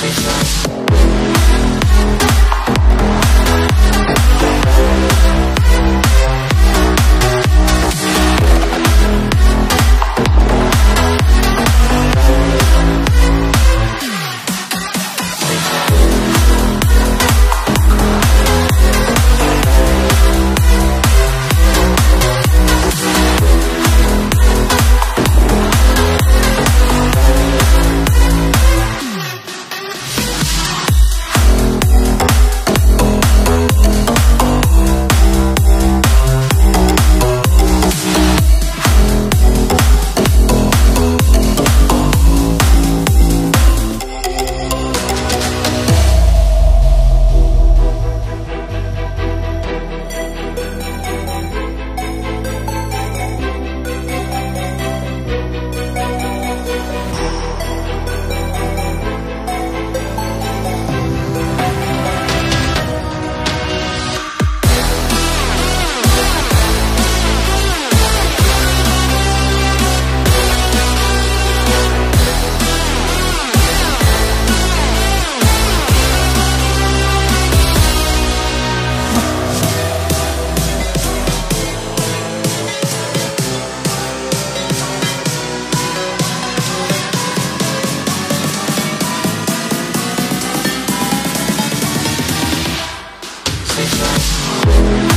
we fly. Música